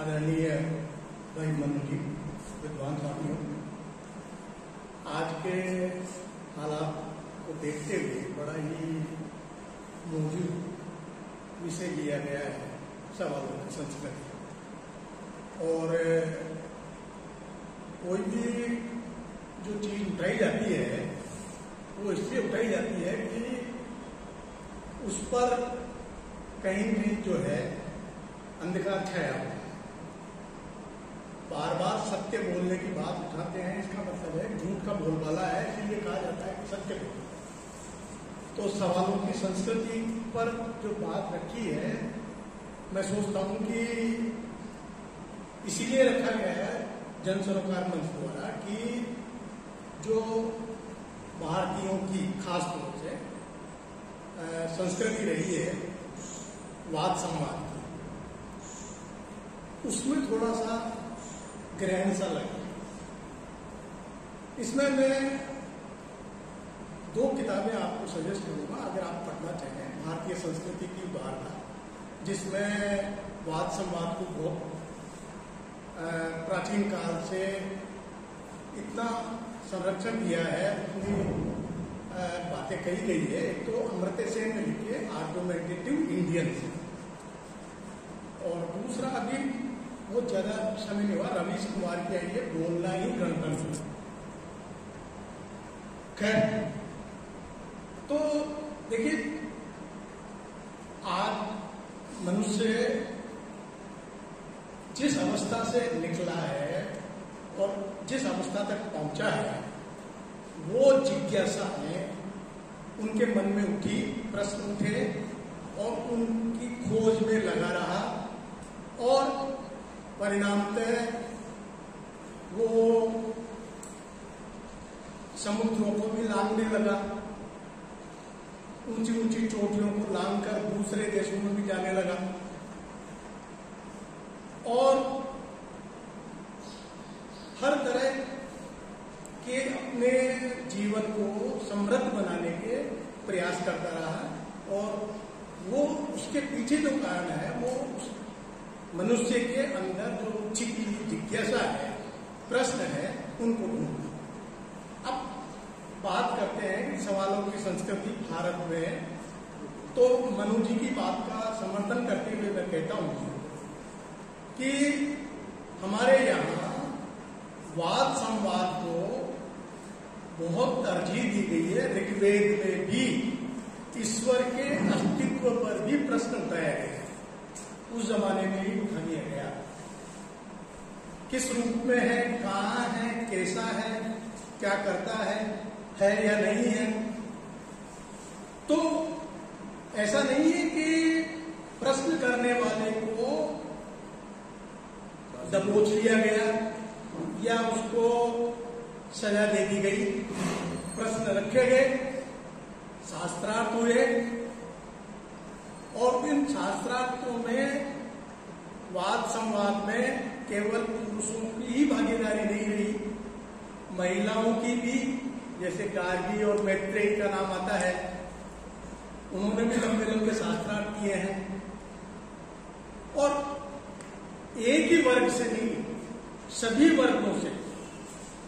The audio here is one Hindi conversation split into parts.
आदरणीय भाई मनु जी, विद्वान साथियों, आज के हालात को देखते हुए बड़ा ही मौजूद विषय लिया गया है, सवालों की संस्कृति और कोई भी जो चीज़ उठाई जाती है, वो इसलिए उठाई जाती है कि उस पर कहीं भी जो है अंधकार छाया हुआ है। बार बार सत्य बोलने की बात उठाते हैं, इसका मतलब है झूठ का बोलबाला है, इसलिए कहा जाता है कि सत्य बोलो। तो सवालों की संस्कृति पर जो बात रखी है, मैं सोचता हूँ कि इसीलिए रखा गया है, जन सरोकार मंच द्वारा कि जो भारतीयों की, खास तौर से संस्कृति रही है वाद संवाद की, उसमें थोड़ा सा ग्रहण सा लगे इसमें मैं दो किताबें आपको सजेस्ट करूँगा, अगर आप पढ़ना चाहें। भारतीय संस्कृति की वार्ता जिसमें वाद संवाद को बहुत प्राचीन काल से इतना संरक्षण दिया है अपनी बातें कही गई है। तो अमृत सेन ने लिखी है आर्गोमेंटेटिव इंडियंस। और दूसरा अभी बहुत ज़्यादा समय नहीं हुआ। रवीश कुमार के है बोलना ही गणतंत्र खैर तो देखिए, आज मनुष्य जिस अवस्था से निकला है और जिस अवस्था तक पहुँचा है, वो जिज्ञासा है उनके मन में उठी, प्रश्न उठे और उनकी खोज में लगा रहा और परिणामतः वो समुद्रों को भी लांगने लगा। ऊँची ऊँची चोटियों को लांग कर दूसरे देशों में भी जाने लगा। और हर तरह के अपने जीवन को समृद्ध बनाने के प्रयास करता रहा और वो उसके पीछे जो कारण है, वो मनुष्य के अंदर जो छिपी जिज्ञासा है, प्रश्न है, उनको ढूंढना। अब बात करते हैं कि सवालों की संस्कृति भारत में। तो मनु जी की बात का समर्थन करते हुए मैं कहता हूँ कि हमारे यहाँ वाद संवाद को बहुत तरजीह दी गई है, ऋग्वेद में भी ईश्वर के अस्तित्व पर भी प्रश्न उठाया गया उस जमाने में ही उठा दिया गया। किस रूप में है, कहा है, कैसा है, क्या करता है है या नहीं है? तो ऐसा नहीं है कि प्रश्न करने वाले को दबोच लिया गया या उसको सजा दे दी गई। प्रश्न रखे गए, शास्त्रार्थ हुए और इन शास्त्रार्थों में, वाद संवाद में केवल पुरुषों की ही भागीदारी नहीं रही, महिलाओं की भी, जैसे गार्गी और मैत्रेयी का नाम आता है, उन्होंने भी लंबे लंबे शास्त्रार्थ किए हैं। और एक ही वर्ग से नहीं, सभी वर्गों से।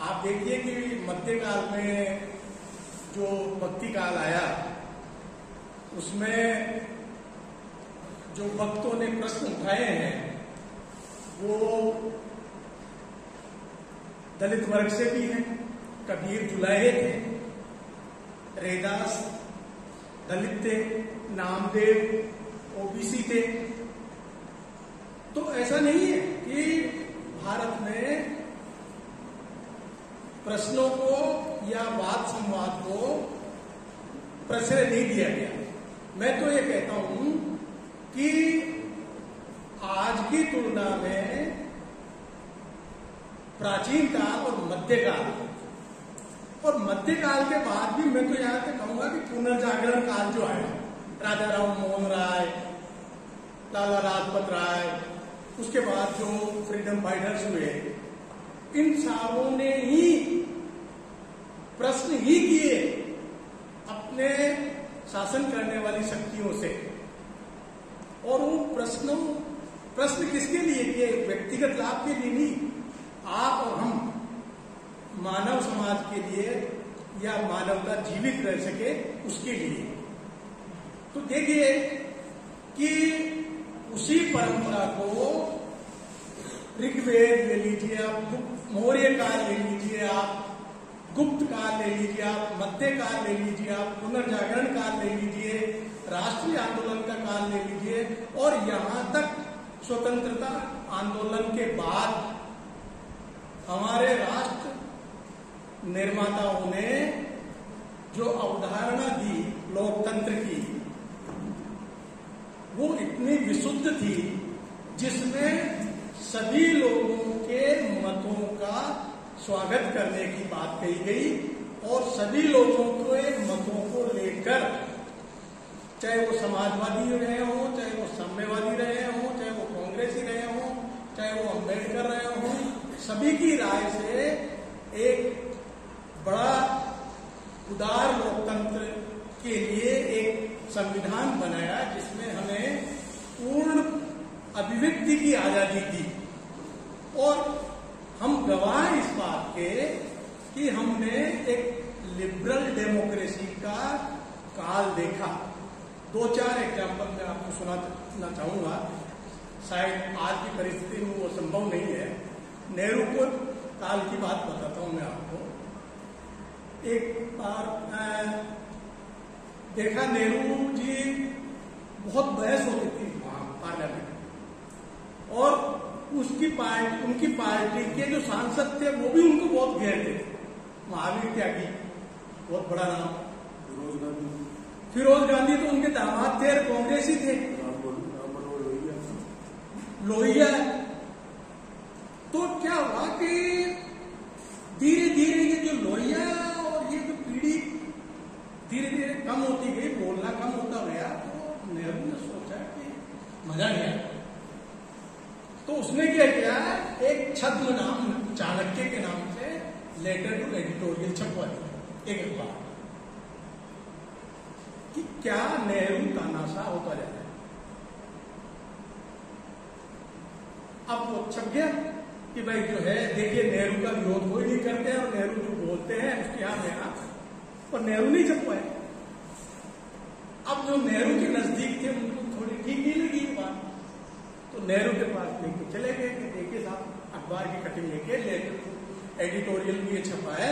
आप देखिए कि मध्यकाल में जो भक्ति काल आया, उसमें जो भक्तों ने प्रश्न उठाए हैं, वो दलित वर्ग से भी हैं, कबीर जुलाहे थे रेदास, दलित थे, नामदेव, ओबीसी थे। तो ऐसा नहीं है कि भारत में प्रश्नों को या वाद संवाद को प्रश्रय नहीं दिया गया। मैं तो ये कहता हूँ कि आज की तुलना में प्राचीन काल और मध्यकाल और मध्यकाल के बाद भी मैं तो यहाँ तक कहूँगा कि पुनर्जागरण काल जो है राजा राम मोहन राय, लाला राजपत राय, उसके बाद जो फ्रीडम फाइटर्स हुए, इन सारों ने ही प्रश्न ही किए अपने शासन करने वाली शक्तियों से। और उन प्रश्नों, प्रश्न किसके लिए किए? व्यक्तिगत लाभ के लिए नहीं। आप और हम मानव समाज के लिए या मानवता जीवित रह सके उसके लिए। तो देखिए कि उसी परंपरा को ऋग्वेद ले लीजिए आप मौर्य काल ले लीजिए आप, गुप्त काल ले लीजिए आप, मध्य काल ले लीजिए आप, पुनर्जागरण काल ले लीजिए राष्ट्रीय आंदोलन का काल ले लीजिए और यहाँ तक स्वतंत्रता आंदोलन के बाद हमारे राष्ट्र निर्माताओं ने जो अवधारणा दी लोकतंत्र की, वो इतनी विशुद्ध थी जिसमें सभी लोगों के मतों का स्वागत करने की बात कही गई और सभी लोगों के मतों को लेकर चाहे वो समाजवादी रहे हों, चाहे वो साम्यवादी रहे हों, चाहे वो कांग्रेसी रहे हों, चाहे वो अंबेडकर रहे हों, सभी की राय से एक बड़ा उदार लोकतंत्र के लिए एक संविधान बनाया जिसमें हमें पूर्ण अभिव्यक्ति की आज़ादी दी। और हम गवाह इस बात के कि हमने एक लिबरल डेमोक्रेसी का काल देखा। दो चार एग्ज़ाम्पल मैं आपको सुनाना चाहूँगा। शायद आज की परिस्थिति में वो संभव नहीं है। नेहरू को काल की बात बताता हूँ मैं आपको। एक बार देखा नेहरू जी बहुत बहस होती थी वहाँ पार्लियामेंट और उसकी पार्टी, उनकी पार्टी के जो सांसद थे, वो भी उनको बहुत घेरते थे महावीर त्यागी, बहुत बड़ा नाम। फिरोज गांधी तो उनके दामाद थे, और कांग्रेस ही थे। लोहिया। तो क्या हुआ कि धीरे धीरे ये जो लोहिया और ये जो पीढ़ी धीरे धीरे कम होती गई, बोलना कम होता गया तो नेहरू ने सोचा कि मज़ा नहीं आया। तो उसने क्या किया, एक छद्म नाम, चाणक्य के नाम से लेटर टू एडिटोरियल छपवा दिया एक अखबार कि क्या नेहरू तानाशाह होता जाता है अब वो छप गया कि भाई जो है देखिए नेहरू का विरोध कोई नहीं करते और नेहरू जो बोलते हैं यहाँ मेरा और नेहरू नहीं छपवाए अब जो नेहरू के नज़दीक थे, उनको थोड़ी ठीक नहीं लगी बात। तो नेहरू के पास लेके चले गए कि देखिए साहब, अखबार की कटिंग लेके ले एडिटोरियल भी ये छपा है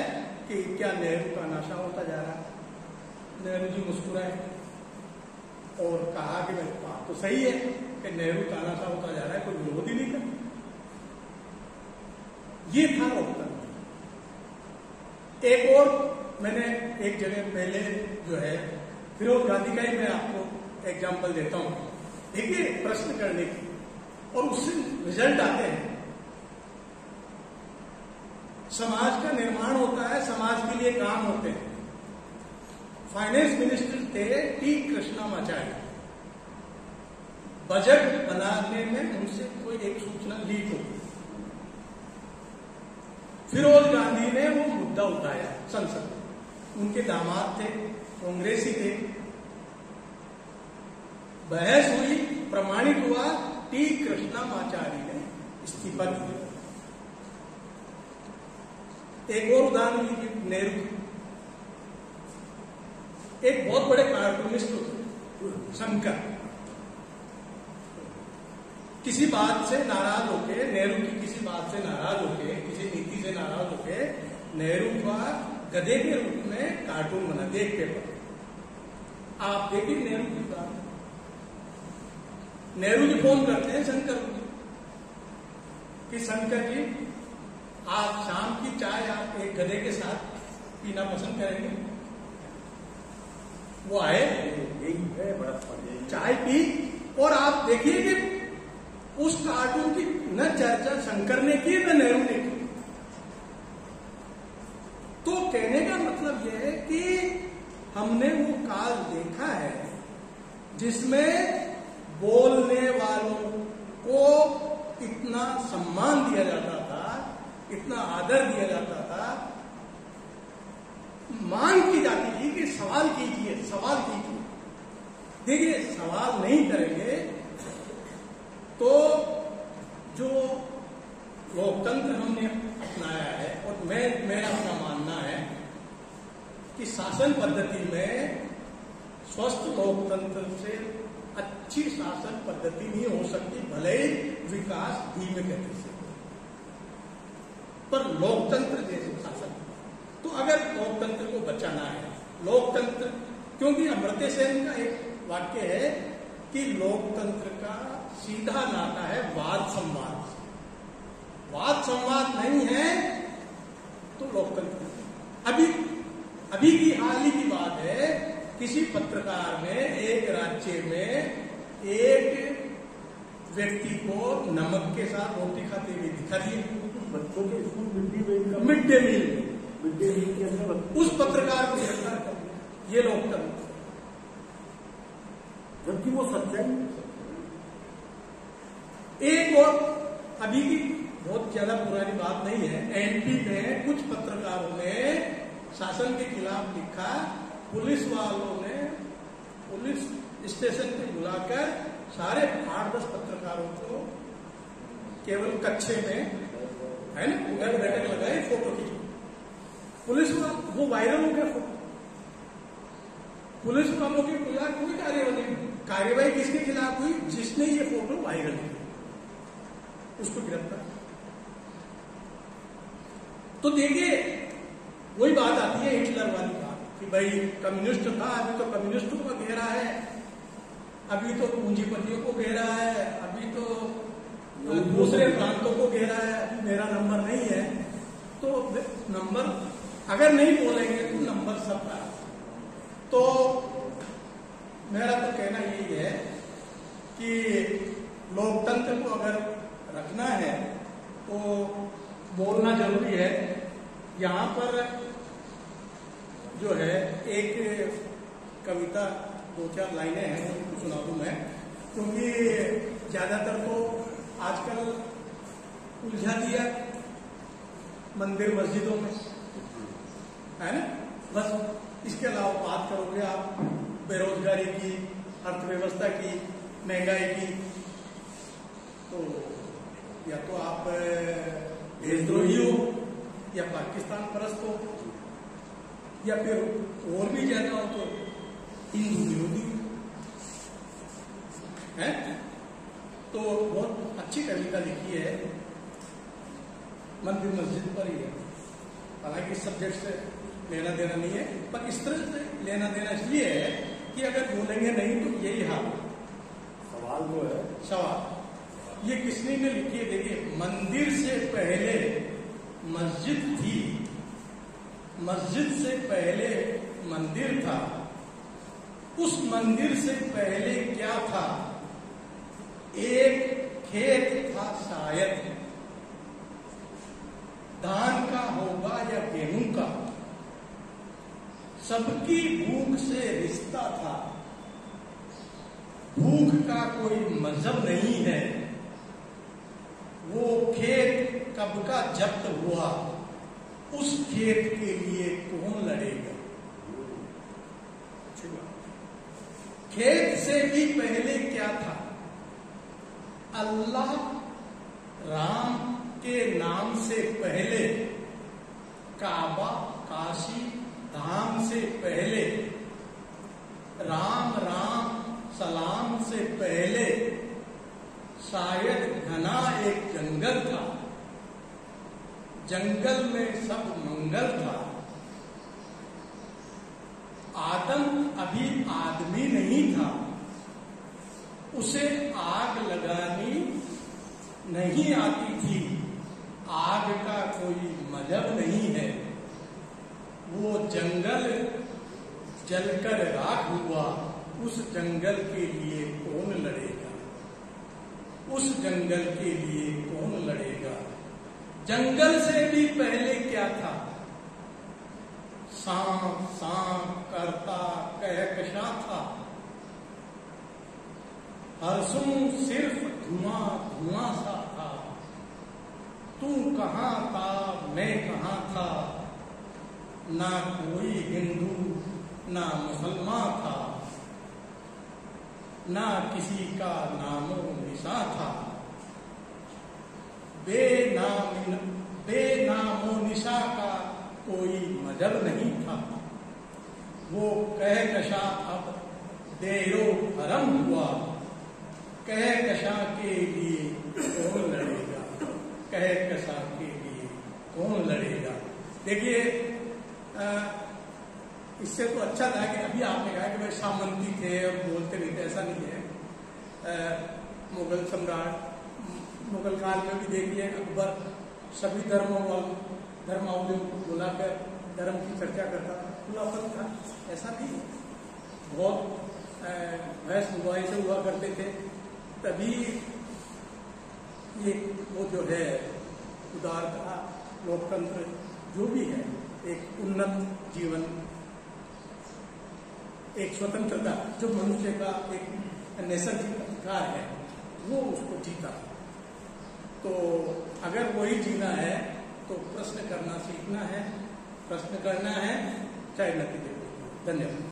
कि क्या नेहरू का नशा होता जा रहा है। नेहरू जी मुस्कुराए और कहा कि भाई, बात तो सही है कि नेहरू का नशा होता जा रहा है, कोई विरोध ही नहीं कर ये था एक और मैंने एक जगह पहले जो है फिरोज गांधी का ही मैं आपको एग्ज़ाम्पल देता हूँ। देखिए, प्रश्न करने की। और उससे रिज़ल्ट आते हैं। समाज का निर्माण होता है, समाज के लिए काम होते हैं। फाइनेंस मिनिस्टर थे टी कृष्णामाचार्य बजट बनाने में उनसे कोई एक सूचना लीक हो। फिरोज गांधी ने वो संसद उनके दामाद थे, कांग्रेसी थे। बहस हुई, प्रमाणित हुआ, टी कृष्णामाचार्य ने इस्तीफा दिया। एक और उदाहरण लीजिए, नेहरू। एक बहुत बड़े कार्टूनिस्ट शंकर। किसी बात से नाराज़ होके, नेहरू की किसी बात से नाराज़ होके, किसी नीति से नाराज़ होके, नेहरू का गधे के रूप में कार्टून बना देख पेपर आप देखिए नेहरू की बात। नेहरू जी फ़ोन करते हैं शंकर को कि शंकर जी, आप शाम की चाय आप एक गधे के साथ पीना पसंद करेंगे? वो आए, चाय पी, और आप देखिए कि उस कार्टून की न चर्चा शंकर ने की, न नेहरू ने की। कहने का मतलब यह है कि हमने वो काल देखा है जिसमें बोलने वालों को इतना सम्मान दिया जाता था, इतना आदर दिया जाता था। मांग की जाती थी कि सवाल कीजिए सवाल कीजिए। देखिए, सवाल नहीं करेंगे तो जो लोकतंत्र हमने अपनाया है और मैं मैं अपना शासन पद्धति में स्वस्थ लोकतंत्र से अच्छी शासन पद्धति नहीं हो सकती, भले ही विकास धीमे गति से पर लोकतंत्र जैसे शासन। तो अगर लोकतंत्र को बचाना है, लोकतंत्र, क्योंकि अमृत्य सेन का एक वाक्य है कि लोकतंत्र का सीधा नाता है वाद संवाद वाद संवाद नहीं है तो लोकतंत्र अभी अभी की हाल ही की बात है किसी पत्रकार ने एक राज्य में एक व्यक्ति को नमक के साथ रोटी खाते हुए दिखा दिया बच्चों के school mid day meal mid day meal. Mid day meal के अंदर उस पत्रकार को गिरफ़्तार कर ये लोकतंत्र जबकि वो सच्चाई एक और अभी की बहुत ज़्यादा पुरानी बात नहीं है। एमपी में कुछ पत्रकारों ने शासन के खिलाफ लिखा, पुलिस वालों ने पुलिस स्टेशन पे बुलाकर सारे आठ दस पत्रकारों को केवल कच्चे में, है ना, उधर बैठक लगाई, फ़ोटो खींची। पुलिस वो वायरल हो गया फ़ोटो। पुलिस वालों के खिलाफ कोई कार्यवाही कार्यवाही किसके खिलाफ हुई? जिसने ये फ़ोटो वायरल किया उसको गिरफ़्तार। तो देखिए वही बात आती है हिटलर वाली बात, कि भाई कम्युनिस्ट था, अभी तो कम्युनिस्टों का घेरा है। अभी तो पूंजीपतियों को घेरा है, अभी तो दूसरे प्रांतों को घेरा है, अभी मेरा नंबर नहीं है। तो नंबर अगर नहीं बोलेंगे तो नंबर सबका। तो मेरा तो कहना यही है कि लोकतंत्र को अगर रखना है तो बोलना ज़रूरी है। यहाँ पर जो है एक कविता दो चार लाइनें हैं उनको सुना दूँ मैं। क्योंकि ज़्यादातर तो आजकल उलझा दिया मंदिर मस्जिदों में। है ना? बस इसके अलावा बात करोगे आप बेरोजगारी की अर्थव्यवस्था की महँगाई की तो या तो आप देशद्रोही हो या पाकिस्तान परस्त हो या फिर और भी ज़्यादा हो तो हिंदू विरोधी है? तो बहुत अच्छी कविता लिखी है। मंदिर मस्जिद पर ही है। हालाँकि इस सब्जेक्ट से लेना देना नहीं है पर इस तरह से लेना देना इसलिए है कि अगर बोलेंगे नहीं तो यही हाल। सवाल जो है। सवाल। ये किसने ने लिखी है? देखिए मंदिर से पहले मस्जिद थी। मस्जिद से पहले मंदिर था। उस मंदिर से पहले क्या था? एक खेत था शायद। धान का होगा या गेहूँ का? सबकी भूख से रिश्ता था। भूख का कोई मज़हब नहीं है। वो खेत कब का जब्त हुआ? उस खेत के लिए कौन लड़ेगा। खेत से भी पहले क्या था? अल्लाह राम के नाम से पहले, काबा, काशी धाम से पहले, राम राम सलाम से पहले, शायद घना एक जंगल था। जंगल में सब मंगल था। आदम अभी आदमी नहीं था। उसे आग लगानी नहीं आती थी। आग का कोई मज़हब नहीं है। वो जंगल जलकर राख हुआ। उस जंगल के लिए कौन लड़ेगा? उस जंगल के लिए कौन लड़ेगा? जंगल से भी पहले क्या था? सांप सांप, करता कहकशा था। हरसुम सिर्फ़ धुआँ धुआँ सा था। तू कहाँ था, मैं कहाँ था? ना कोई हिंदू, ना मुसलमान था। ना किसी का नामो निशा था। बेनाम बेनामो निशा का कोई मज़हब नहीं था। वो कह कशा अब देरो हरम हुआ। कह कशा के लिए कौन लड़ेगा? कह कशा के लिए कौन लड़ेगा? देखिए इससे तो अच्छा था कि अभी आपने कहा कि भाई सामंती थे और बोलते नहीं थे ऐसा नहीं है। आ, मुगल सम्राट मुगल काल में भी देखिए अकबर सभी धर्मों धर्मावलियों को बुलाकर धर्म की चर्चा करता था। खुलापन था। ऐसा नहीं। बहुत भैंस बुआई से हुआ करते थे। तभी ये, वो जो है उदारता लोकतंत्र, जो भी है, एक उन्नत जीवन, एक स्वतंत्रता, जो मनुष्य का एक नैसर्गिक अधिकार है, वो उसको जीता। तो अगर वही जीना है तो प्रश्न करना सीखना है, प्रश्न करना है चाहे नतीजे धन्यवाद।